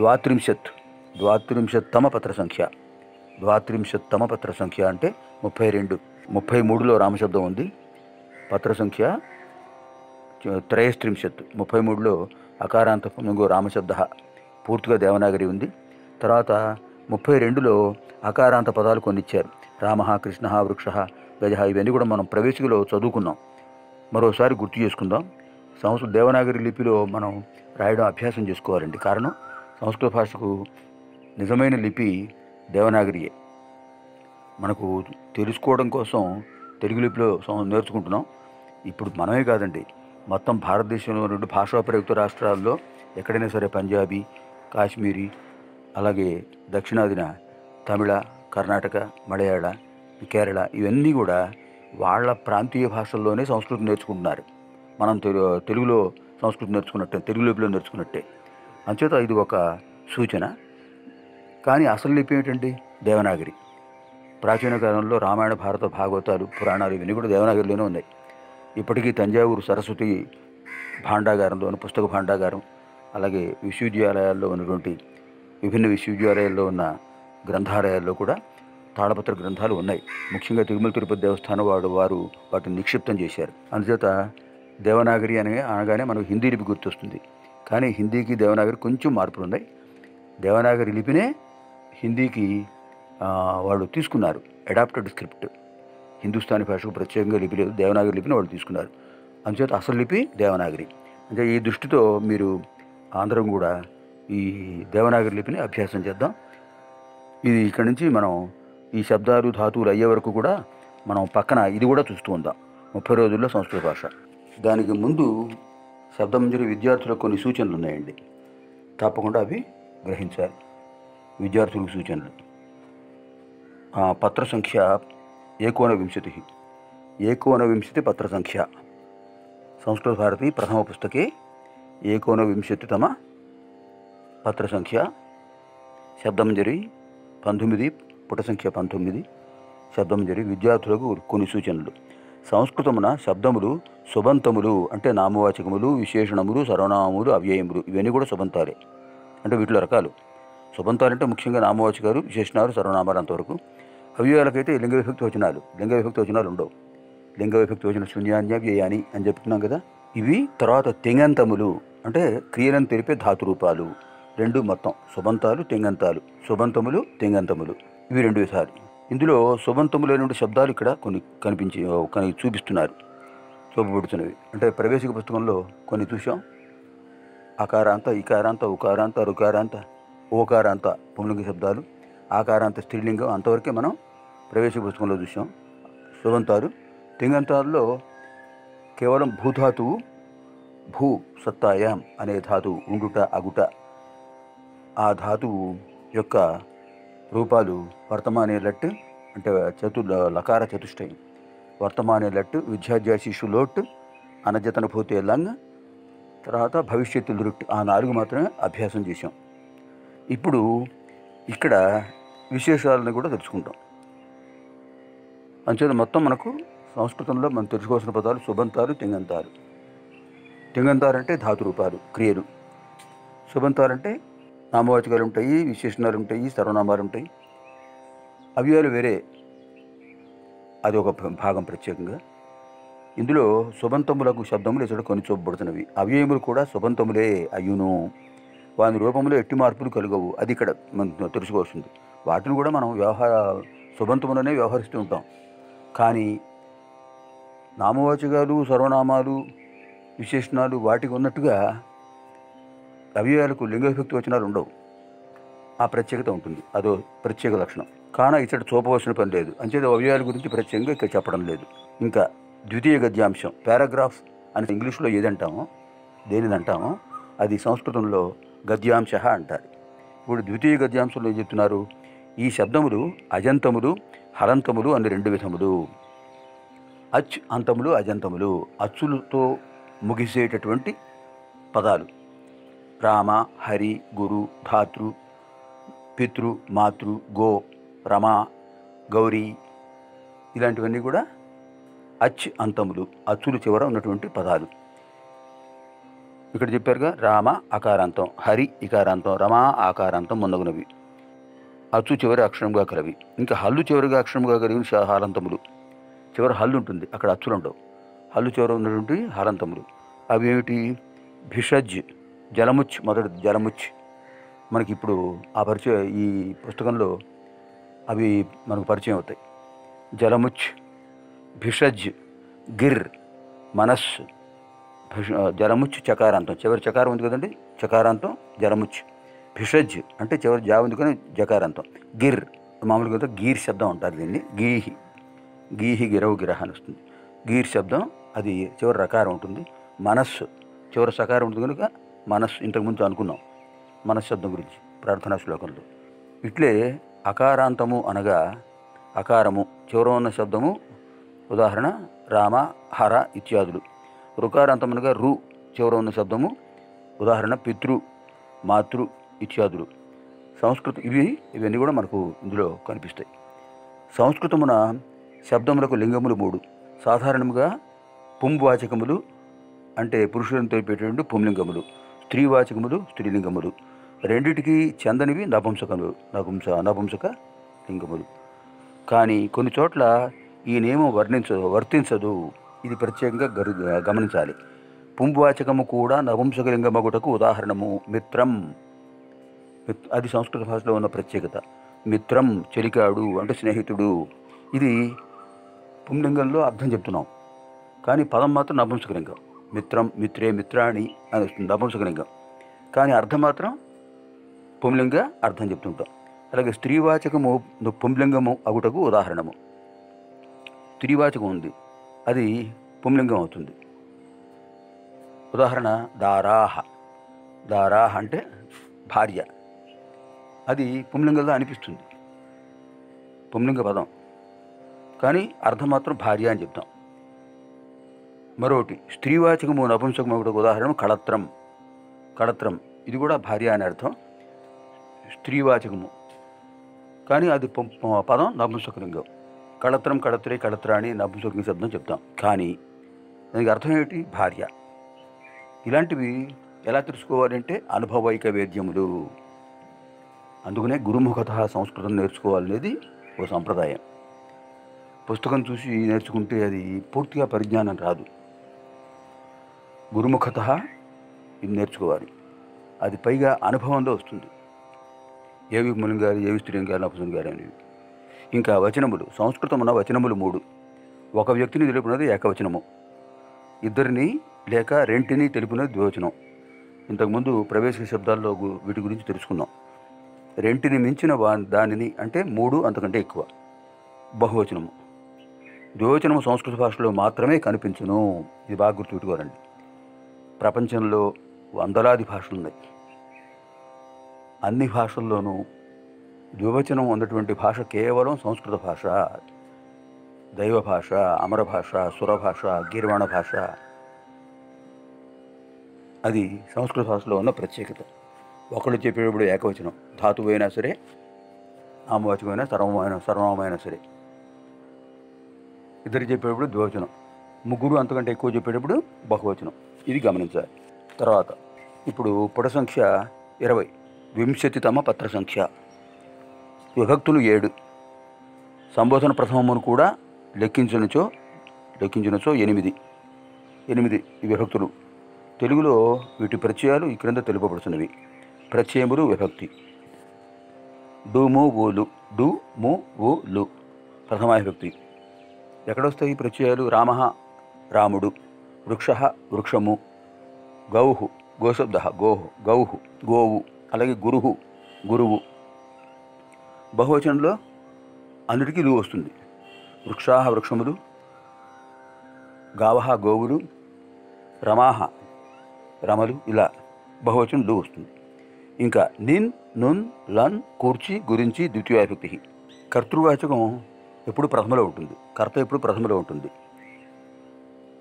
ద్వాత్రింశత్ ద్వాత్రింశత్తమ పత్ర సంఖ్య. ద్వాత్రింశత్తమ పత్ర సంఖ్య అంటే ముప్పై రెండు ముప్పై మూడులో రామశబ్దం ఉంది. పత్ర సంఖ్య త్రయస్త్రింశత్ ముప్పై మూడులో అకారాంత ఇంకో రామశబ్ద పూర్తిగా దేవనాగరి ఉంది. తర్వాత ముప్పై రెండులో అకారాంత పదాలు కొన్ని ఇచ్చారు రామ కృష్ణ వృక్ష గజ ఇవన్నీ కూడా మనం ప్రవేశికలో చదువుకున్నాం. మరోసారి గుర్తు చేసుకుందాం. సంస్కృత దేవనాగరి లిపిలో మనం రాయడం అభ్యాసం చేసుకోవాలండి. కారణం సంస్కృత భాషకు నిజమైన లిపి దేవనాగరియే. మనకు తెలుసుకోవడం కోసం తెలుగు లిపిలో సం- నేర్చుకుంటున్నాం. ఇప్పుడు మనమే కాదండి మొత్తం భారతదేశంలో రెండు భాషా ప్రయుక్త రాష్ట్రాల్లో ఎక్కడైనా సరే పంజాబీ కాశ్మీరీ అలాగే దక్షిణాదిన తమిళ కర్ణాటక మలయాళ కేరళ ఇవన్నీ కూడా వాళ్ళ ప్రాంతీయ భాషల్లోనే సంస్కృతం నేర్చుకుంటున్నారు. మనం తెలు తెలుగులో సంస్కృతం నేర్చుకున్నట్టే తెలుగు లిపిలో నేర్చుకున్నట్టే. అంచేత ఇది ఒక సూచన. కానీ అసలు లిపి ఏంటండి దేవనాగరి. ప్రాచీన కాలంలో రామాయణ భారత భాగవతాలు పురాణాలు ఇవన్నీ కూడా దేవనాగరిలోనే ఉన్నాయి. ఇప్పటికీ తంజావూరు సరస్వతి భాండాగారంలోని పుస్తక భాండాగారం అలాగే విశ్వవిద్యాలయాల్లో ఉన్నటువంటి విభిన్న విశ్వవిద్యాలయాల్లో ఉన్న గ్రంథాలయాల్లో కూడా తాళపత్ర గ్రంథాలు ఉన్నాయి. ముఖ్యంగా తిరుమల తిరుపతి దేవస్థానం వాడు వారు వాటిని నిక్షిప్తం చేశారు. అందుచేత దేవనాగరి అనే అనగానే మనకు హిందీ లిపి గుర్తొస్తుంది. కానీ హిందీకి దేవనాగరి కొంచెం మార్పులు ఉన్నాయి. దేవనాగరి లిపినే హిందీకి వాళ్ళు తీసుకున్నారు. అడాప్టెడ్ స్క్రిప్ట్ హిందుస్థానీ భాషకు ప్రత్యేకంగా లిపి లేదు. దేవనాగరి లిపిని వాళ్ళు తీసుకున్నారు. అందుచేత అసలు లిపి దేవనాగరి. అంటే ఈ దృష్టితో మీరు అందరం కూడా ఈ దేవనాగరి లిపిని అభ్యాసం చేద్దాం. ఇది ఇక్కడి నుంచి మనం ఈ శబ్దాలు ధాతువులు అయ్యే వరకు కూడా మనం పక్కన ఇది కూడా చూస్తూ ఉందాం. ముప్పై రోజుల్లో సంస్కృత భాష. దానికి ముందు శబ్దమంజరి విద్యార్థులకు కొన్ని సూచనలు ఉన్నాయండి. తప్పకుండా అవి గ్రహించాలి. విద్యార్థులకు సూచనలు. పత్ర సంఖ్య ఏకోనవింశతి. ఏకోనవింశతి పత్ర సంఖ్య. సంస్కృత భారతి ప్రథమ పుస్తకే ఏకోనవింశతితమ పత్ర సంఖ్య శబ్దంజరి పంతొమ్మిది పుట సంఖ్య పంతొమ్మిది శబ్దంజరి విద్యార్థులకు కొన్ని సూచనలు. సంస్కృతమున శబ్దములు సుబంతములు అంటే నామవాచకములు విశేషణములు సర్వనామములు అవ్యయములు ఇవన్నీ కూడా సుబంతాలే అంటే వీటిలో రకాలు. సుబంతాలు అంటే ముఖ్యంగా నామవాచకాలు విశేషణాలు సర్వనామాలు అంతవరకు. అవ్యయాలకైతే లింగ విభక్తి వచనాలు. లింగ విభక్తి వచనాలు ఉండవు. లింగ విభక్తి వచన శూన్యాన్య వ్యయాని అని చెప్తున్నాం కదా. ఇవి తర్వాత తెంగంతములు అంటే క్రియలను తెలిపే ధాతు రూపాలు రెండు మొత్తం సుబంతాలు తెంగంతాలు. సుబంతములు తెంగంతములు. ఇవి రెండు విధాలు ఇందులో అనేటువంటి శబ్దాలు ఇక్కడ కొన్ని కనిపించి కొన్ని చూపిస్తున్నారు. చూపబడుతున్నవి. అంటే ప్రవేశిక పుస్తకంలో కొన్ని చూసాం అకారాంత ఇకారాంత ఉకారాంత రుకారాంత ఓకారాంత పుంలింగ శబ్దాలు ఆకారాంత స్త్రీలింగం అంతవరకే మనం ప్రవేశ పుస్తకంలో చూసాం సుబంతాలు తింగంతాల్లో కేవలం భూధాతువు భూ సత్తాయాం అనే ధాతువు ఉండుట అగుట. ఆ ధాతువు యొక్క రూపాలు వర్తమానే లట్ అంటే చతు లకార చతుష్టయం. వర్తమానే లట్ విద్యాధ్యాయ శిశు లోట్ అనజతన భూతే లంగ్ తర్వాత భవిష్యత్తు దృట్ ఆ నాలుగు మాత్రమే అభ్యాసం చేసాం ఇప్పుడు ఇక్కడ విశేషాలను కూడా తెలుసుకుంటాం. అంచేత మొత్తం మనకు సంస్కృతంలో మనం తెలుసుకోవాల్సిన పదాలు సుబంతాలు తింగంతాలు. తింగంతాలు అంటే ధాతు రూపాలు క్రియలు. శుభంతారు అంటే నామవాచకాలు ఉంటాయి విశేషణాలు ఉంటాయి సర్వనామాలు ఉంటాయి అవ్యయాలు వేరే. అది ఒక భాగం ప్రత్యేకంగా. ఇందులో శుభంతములకు శబ్దములు ఇతడు కొన్ని చూపబడుతున్నవి అవ్యయములు కూడా శుభంతములే అయ్యును. వాని రూపంలో ఎట్టి మార్పులు కలుగవు. అది ఇక్కడ మనం తెలుసుకోవాల్సింది. వాటిని కూడా మనం వ్యవహార శుభంతములనే వ్యవహరిస్తూ ఉంటాం. కానీ నామవాచకాలు సర్వనామాలు విశేషణాలు వాటికి ఉన్నట్టుగా అవయాలకు లింగహక్తి వచనాలు ఉండవు. ఆ ప్రత్యేకత ఉంటుంది. అదో ప్రత్యేక లక్షణం. కాన ఇతడు చూపవలసిన పని లేదు. అంచేది అవయాల గురించి ప్రత్యేకంగా ఇక్కడ చెప్పడం లేదు. ఇంకా ద్వితీయ గద్యాంశం పారాగ్రాఫ్ అని ఇంగ్లీష్లో ఏదంటామో దేనిది అంటామో అది సంస్కృతంలో గద్యాంశ అంటారు. ఇప్పుడు ద్వితీయ గద్యాంశంలో ఏం చెప్తున్నారు? ఈ శబ్దములు అజంతములు హలంతములు అని రెండు విధములు. అచ్ అంతములు అజంతములు అచ్చులతో ముగిసేటటువంటి పదాలు. రామ హరి గురు ధాతృ పితృ మాతృ గో రమ గౌరీ ఇలాంటివన్నీ కూడా అచ్ అంతములు అచ్చులు చివర ఉన్నటువంటి పదాలు. ఇక్కడ చెప్పారుగా రామ అకారాంతం హరి ఇకారాంతం రమా ఆకారాంతం మొన్నగునవి. అచ్చు చివరి అక్షరంగా కలవి. ఇంకా హల్లు చివరిగా అక్షరంగా కలిగిన శ- చివరి హల్లు ఉంటుంది అక్కడ అచ్చులు ఉండవు. హల్లు చివర ఉన్నటువంటి హాలంతములు అవి ఏమిటి భిషజ్ జలముచ్ మొదటి జలముచ్. మనకి ఇప్పుడు ఆ పరిచయం ఈ పుస్తకంలో అవి మనకు పరిచయం అవుతాయి. జలముచ్ భిషజ్ గిర్ మనస్ భిష- జలముచ్ చకారాంతం. చివరి చకారం ఉంది కదండి? చకారాంతం జలముచ్. భిషజ్ అంటే చివరి జా ఉంది కానీ జకారాంతం గిర్ మామూలుగా గీర్ శబ్దం అంటారు దీన్ని. గీహి. గీహి గిరవు గిరహ అని వస్తుంది. గీర్ శబ్దం అది చివరి రకారం ఉంటుంది. మనస్సు చివరి సకారం ఉంటుంది కనుక మనస్సు ఇంతకుముందు అనుకున్నాం. మనశ్శబ్దం గురించి ప్రార్థనా శ్లోకంలో. ఇట్లే అకారాంతము అనగా అకారము చివర ఉన్న శబ్దము ఉదాహరణ రామ హర ఇత్యాదులు. రుకారాంతం అనగా రు చివర ఉన్న శబ్దము ఉదాహరణ పితృ మాతృ ఇత్యాదులు. సంస్కృతం ఇవి ఇవన్నీ కూడా మనకు ఇందులో కనిపిస్తాయి. సంస్కృతమున శబ్దములకు లింగములు మూడు. సాధారణంగా పుంవాచకములు అంటే పురుషులంతో పెట్టేటువంటి పుంలింగములు స్త్రీవాచకములు స్త్రీలింగములు. రెండిటికి చెందనివి నపుంసకములు నపుంస నపుంసక లింగములు. కానీ కొన్ని చోట్ల ఈ నియమం వర్ణించదు వర్తించదు. ఇది ప్రత్యేకంగా గరు గమనించాలి. పుంవాచకము కూడా నపుంసకలింగమగుటకు ఉదాహరణము. మిత్రం. మిత్- అది సంస్కృత భాషలో ఉన్న ప్రత్యేకత. మిత్రం చెలికాడు అంటే స్నేహితుడు. ఇది పుంలింగంలో అర్థం చెప్తున్నాం కానీ పదం మాత్రం నపుంసకలింగం. మిత్రం మిత్రే మిత్రాణి అని వస్తుంది నపుంసకలింగం. కానీ అర్థం మాత్రం పుంలింగ అర్థం చెప్తుంటాం. అలాగే స్త్రీవాచకము పుంలింగము అగుటకు ఉదాహరణము. స్త్రీవాచకం ఉంది. అది పుంలింగం అవుతుంది. ఉదాహరణ దారాహ. దారాహ అంటే భార్య. అది పుంలింగంలో అనిపిస్తుంది. పుంలింగ పదం. కానీ అర్థం మాత్రం భార్య అని చెప్తాం. మరొకటి స్త్రీవాచకము నపుంసకము ఒకటి ఉదాహరణ కళత్రం. కళత్రం ఇది కూడా భార్య అని అర్థం. స్త్రీవాచకము. కానీ అది పం- పదం నపుంసకలింగం. కళత్రం కళత్రే కళత్రాని నపుంసకలింగ శబ్దం చెప్తాం. కానీ దానికి అర్థం ఏమిటి? భార్య. ఇలాంటివి ఎలా తెలుసుకోవాలంటే అనుభవైక వేద్యములు. అందుకనే గురుముఖత సంస్కృతం నేర్చుకోవాలనేది ఓ సంప్రదాయం. పుస్తకం చూసి నేర్చుకుంటే అది పూర్తిగా పరిజ్ఞానం రాదు. గురుముఖత ఇది నేర్చుకోవాలి. అది పైగా అనుభవంలో వస్తుంది. ఏవి ములింగారు ఏవి స్త్రీలింగారు నపుసంగారు అనేవి ఇంకా వచనములు సంస్కృతం ఉన్న వచనములు మూడు. ఒక వ్యక్తిని తెలుపునది ఏకవచనము. ఇద్దరిని లేక రెంటిని తెలుపునది ద్వివచనం. ఇంతకుముందు ప్రవేశ శబ్దాల్లో వీటి గురించి తెలుసుకున్నాం. రెంటిని మించిన వా దానిని అంటే మూడు అంతకంటే ఎక్కువ. బహువచనము. ద్వివచనము సంస్కృత భాషలో మాత్రమే కనిపించును. ఇది బాగా గుర్తుపెట్టుకోరండి ప్రపంచంలో వందలాది భాషలు ఉన్నాయి అన్ని భాషల్లోనూ ద్వివచనం ఉన్నటువంటి భాష కేవలం సంస్కృత భాష. దైవ భాష అమర భాష సురభాష గీర్వాణ భాష. అది సంస్కృత భాషలో ఉన్న ప్రత్యేకత. ఒకళ్ళు చెప్పేటప్పుడు ఏకవచనం. ధాతువు అయినా సరే నామవాచకమైనా సర్వమైన సర్వమైనా సరే. ఇద్దరు చెప్పేటప్పుడు ద్వచనం. ముగ్గురు అంతకంటే ఎక్కువ చెప్పేటప్పుడు బహువచనం. ఇది గమనించాలి. తర్వాత ఇప్పుడు పుట సంఖ్య ఇరవై. వింశతితమ పత్ర సంఖ్య విభక్తులు ఏడు. సంబోధన ప్రథమమును కూడా లెక్కించినచో లెక్కించినచో ఎనిమిది. ఎనిమిది విభక్తులు. తెలుగులో వీటి ప్రత్యయాలు ఈ క్రింద తెలుపబడుతున్నవి. ప్రత్యయములు విభక్తి. డు ము ఊలు డు ము ఊ లు. ప్రథమా విభక్తి. ఎక్కడొస్తాయి ఈ ప్రత్యయాలు? రామ రాముడు వృక్ష వృక్షము గౌహు గోశబ్ద గోహు గౌహు గోవు అలాగే గురుహు గురువు. బహువచనంలో అన్నిటికీ లు వస్తుంది. వృక్షాహ వృక్షములు గావహ గోవులు రమాహ రమలు ఇలా బహువచనం లు వస్తుంది. ఇంకా నిన్ నున్ లన్ కూర్చి గురించి ద్వితీయ కర్తృవాచకం ఎప్పుడు ప్రథమలో ఉంటుంది. కర్త ఎప్పుడు ప్రథమలో ఉంటుంది.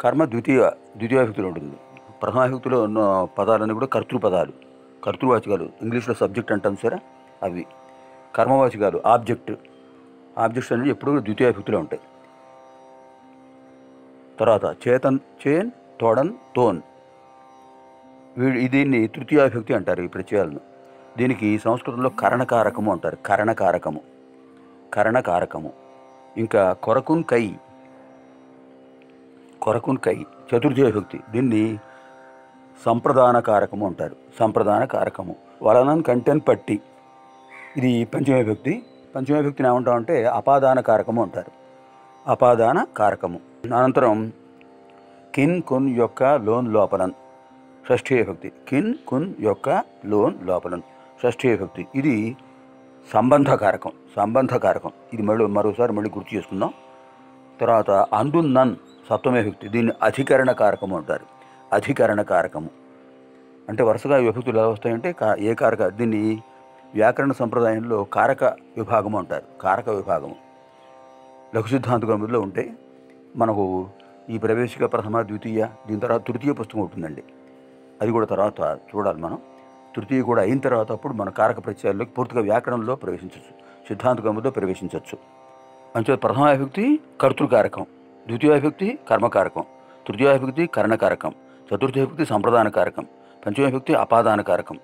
కర్మ ద్వితీయ ద్వితీయాభిక్తిలో ఉంటుంది. ప్రథమాభిక్తిలో ఉన్న పదాలన్నీ కూడా కర్తృ పదాలు కర్తృవాచకాలు ఇంగ్లీష్లో సబ్జెక్ట్ అంటాం సరే అవి. కర్మవాచకాలు ఆబ్జెక్ట్. ఆబ్జెక్ట్స్ అనేవి ఎప్పుడు ద్వితీయాభిక్తిలో ఉంటాయి. తర్వాత చేతన్ చేన్ తోడన్ తోన్. వీడు దీన్ని తృతీయ అంటారు ఈ ప్రత్యయాలను. దీనికి సంస్కృతంలో కరణకారకము అంటారు. కరణకారకము. కరణకారకము. ఇంకా కొరకున్ కై కొరకున్ కై చతుర్థి శక్తి దీన్ని సంప్రదాన కారకము అంటారు. సంప్రదాన కారకము వలనన్ కంటెన్ పట్టి. ఇది పంచమ భక్తి పంచమ విభక్తిని ఏమంటామంటే అపాదాన కారకము అంటారు. అపాదాన కారకము అనంతరం కిన్ కున్ యొక్క లోన్ లోపలన్. షష్ఠీ భక్తి కిన్ కున్ యొక్క లోన్ లోపలన్. షష్ఠీ భక్తి ఇది సంబంధకారకం సంబంధకారకం. ఇది మళ్ళీ మరోసారి మళ్ళీ గుర్తు చేసుకుందాం. తర్వాత అందున్నన్ సప్తమ విభక్తి. దీన్ని అధికరణ కారకము అంటారు. అధికరణ కారకము అంటే వరుసగా విభక్తులు ఎలా వస్తాయంటే కా- ఏ కారక దీన్ని వ్యాకరణ సంప్రదాయంలో కారక విభాగము అంటారు. కారక విభాగము. లఘు సిద్ధాంత గ్రంథంలో ఉంటే మనకు ఈ ప్రవేశిక ప్రథమ ద్వితీయ దీని తర్వాత తృతీయ పుస్తకం ఉంటుందండి. అది కూడా తర్వాత చూడాలి మనం. తృతీయ కూడా అయిన తర్వాత అప్పుడు మన కారక ప్రత్యయాల్లోకి పూర్తిగా వ్యాకరణంలో ప్రవేశించవచ్చు. సిద్ధాంత ప్రవేశించవచ్చు. అంచేత ప్రథమ విభక్తి కర్తృకారకం ద్వితీయ విభక్తి కర్మకారకం తృతీయ విభక్తి కరణకారకం చతుర్థ విభక్తి సంప్రదాన కారకం పంచమ విభక్తి అపాదాన కారకం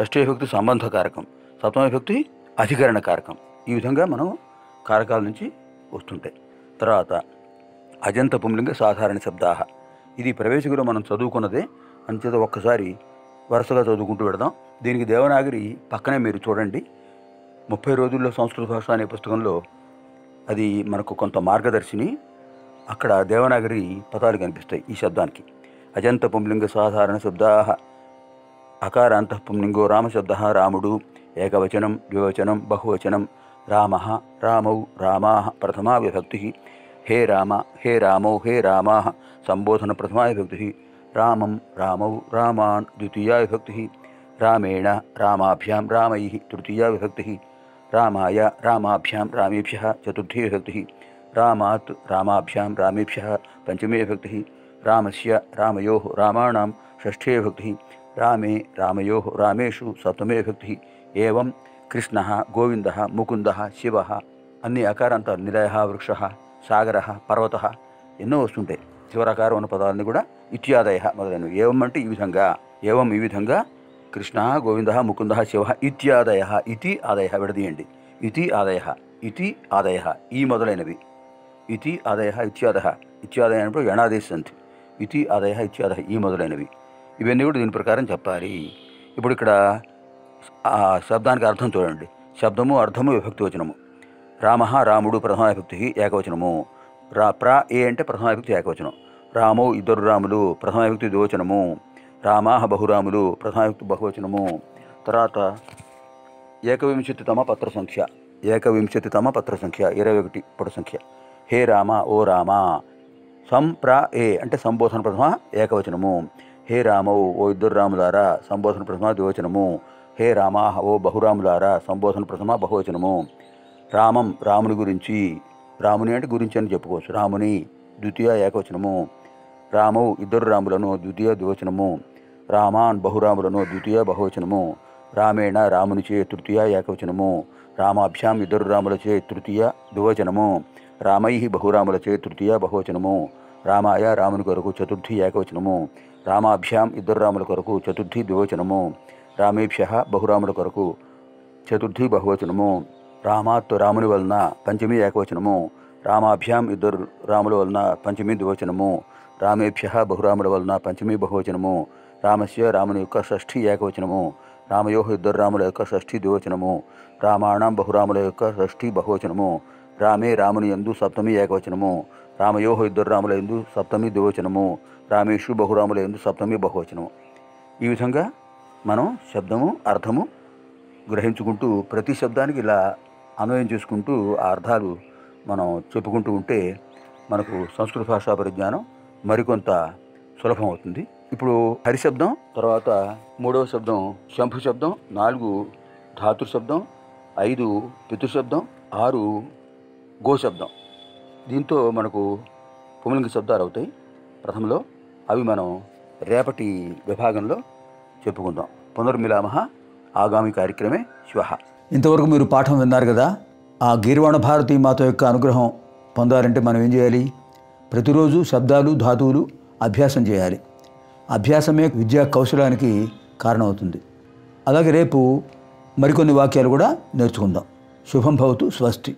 షష్ఠీ విభక్తి సంబంధ కారకం సప్తమ విభక్తి అధికరణ కారకం ఈ విధంగా మనం కారకాల నుంచి వస్తుంటాయి తర్వాత అజంత పుంలింగ సాధారణ శబ్దాహ. ఇది ప్రవేశకులు మనం చదువుకున్నదే. అంచేత ఒక్కసారి వరుసగా చదువుకుంటూ పెడదాం. దీనికి దేవనాగరి పక్కనే మీరు చూడండి. ముప్పై రోజుల్లో సంస్కృత భాష అనే పుస్తకంలో అది మనకు కొంత మార్గదర్శిని. అక్కడ దేవనాగరి పదాలు కనిపిస్తాయి ఈ శబ్దానికి. అజంత పుంలింగ సాధారణ శబ్దాహ అకారాంత పుంలింగో రామశబ్ద రాముడు ఏకవచనం ద్వివచనం బహువచనం రామ రామౌ రామా ప్రథమా విభక్తి హే రామ హే రామౌ హే రామా సంబోధన ప్రథమా విభక్తి రామం రామౌ రామాన్ ద్వితీయా విభక్తి రామేణ రామాభ్యాం రామై తృతీయా విభక్తి రామాయ రామాభ్యాం రామేభ్య చతుర్థీ విభక్తి రామాత్ రామాభ్యాం రామేభ్య పంచమే విభక్తి రామస్య రామయో రామాణం షష్ఠే విభక్తి రామే రామయో రామేషు సప్తమే విభక్తి ఏవం కృష్ణ గోవింద ముకుంద శివ అన్ని అకారాంతాలు నిలయ వృక్ష సాగర పర్వత ఎన్నో వస్తుంటాయి చివరకారం ఉన్న పదాలని కూడా ఇత్యాదయ మొదలైనవి. ఏవం అంటే ఈ విధంగా ఏవం ఈ విధంగా? కృష్ణ గోవింద ముకుంద శివ ఇత్యాదయ ఇతి ఆదయ విడదీయండి. ఇతి ఆదయ ఇతి ఆదయ ఈ మొదలైనవి. ఇతి ఆదయ ఇత్యాదయ ఇత్యాదయ అన్నప్పుడు యణాదేశ సంతి ఇతి ఆదయ ఇత్యాదయ ఈ మొదలైనవి. ఇవన్నీ కూడా దీని ప్రకారం చెప్పాలి. ఇప్పుడు ఇక్కడ ఆ శబ్దానికి అర్థం చూడండి. శబ్దము అర్థము విభక్తి వచనము. రామ రాముడు ప్రథమ విభక్తి ఏకవచనము. రా ప్రా ఏ అంటే ప్రథమ విభక్తి ఏకవచనం. రామో ఇద్దరు రాములు ప్రథమ విభక్తి ద్వివచనము. రామాహ బహురాములు ప్రథమ విభక్తి బహువచనము. తర్వాత ఏకవింశతితమ పత్ర సంఖ్య ఏకవింశతితమ పత్ర సంఖ్య ఇరవై ఒకటి పట సంఖ్య హే రామ ఓ రామ. సం ప్ర ఏ అంటే సంబోధన ప్రథమ ఏకవచనము. హే రామౌ ఓ ఇద్దరు రాములారా సంబోధన ప్రథమ ద్వివచనము. హే రామా ఓ బహురాములారా సంబోధన ప్రథమ బహువచనము. రామం రాముని గురించి రాముని అంటే గురించి అని చెప్పుకోవచ్చు. రాముని ద్వితీయ ఏకవచనము. రామౌ ఇద్దరు రాములను ద్వితీయ ద్వివచనము. రామాన్ బహురాములను ద్వితీయ బహువచనము. రామేణ రామునిచే తృతీయ ఏకవచనము. రామాభ్యాం ఇద్దరు రాములచే తృతీయ ద్వివచనము. రామై బహురాములచే తృతీయ బహువచనము. రామాయ రాముని కొరకు చతుర్థి ఏకవచనము. రామాభ్యాం ఇద్దరు రాముల కొరకు చతుర్థి ద్వివచనము. రామేభ్య బహురాముల కొరకు చతుర్థి బహువచనము. రామాత్తు రాముని వలన పంచమి ఏకవచనము రామాభ్యాం ఇద్దరు రాముల వలన పంచమి ద్వివచనము రామేభ్య బహురాముల వలన పంచమి బహువచనము రామస్య రాముని యొక్క షష్ఠి ఏకవచనము రామయో ఇద్దరు రాముల యొక్క షష్ఠి ద్వివచనము రామాణం బహురాముల యొక్క షష్ఠి బహువచనము రామే రాముని ఎందు సప్తమి ఏకవచనము రామయో ఇద్దరు రాముల ఎందు సప్తమి ద్వివచనము రామేషు బహురాముల ఎందు సప్తమి బహువచనము. ఈ విధంగా మనం శబ్దము అర్థము గ్రహించుకుంటూ ప్రతి శబ్దానికి ఇలా అన్వయం చేసుకుంటూ ఆ అర్థాలు మనం చెప్పుకుంటూ ఉంటే మనకు సంస్కృత భాషా పరిజ్ఞానం మరికొంత సులభం అవుతుంది. ఇప్పుడు హరిశబ్దం తర్వాత మూడవ శబ్దం శంభు శబ్దం నాలుగు ధాతు శబ్దం ఐదు పితృశబ్దం ఆరు గోశబ్దం దీంతో మనకు పుమలింగ శబ్దాలు అవుతాయి. ప్రథమలో అవి మనం రేపటి విభాగంలో చెప్పుకుందాం. పునర్మిలామహ ఆగామి కార్యక్రమే శ్వహ ఇంతవరకు మీరు పాఠం విన్నారు కదా? ఆ గీర్వాణ భారతి మాత యొక్క అనుగ్రహం పొందాలంటే మనం ఏం చేయాలి? ప్రతిరోజు శబ్దాలు ధాతువులు అభ్యాసం చేయాలి. అభ్యాసమే విద్యా కౌశలానికి కారణమవుతుంది. అలాగే రేపు మరికొన్ని వాక్యాలు కూడా నేర్చుకుందాం. శుభం భవతు స్వస్తి.